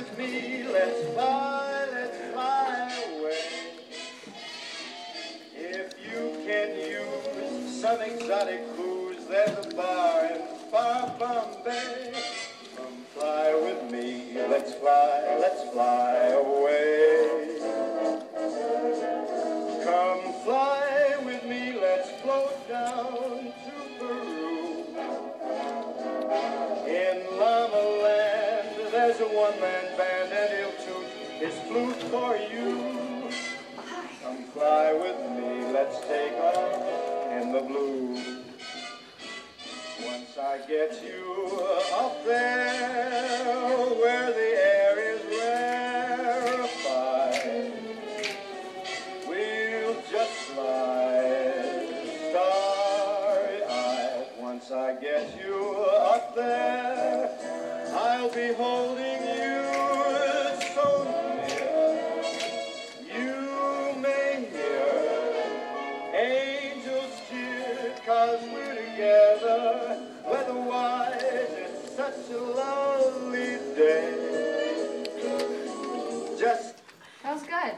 with me, let's fly, let's fly away. If you can use some exotic booze, there's a bar in far Bombay. Come fly with me, let's fly, let's fly away. There's a one-man band and he'll toot his flute for you. Come fly with me, let's take off in the blue. Once I get you up there where the air is rarefied, we'll just slide starry-eyed. Once I get you up there, You so near. You may hear angels cause we're together. Weatherwise, it's such a lovely day. Just That was good.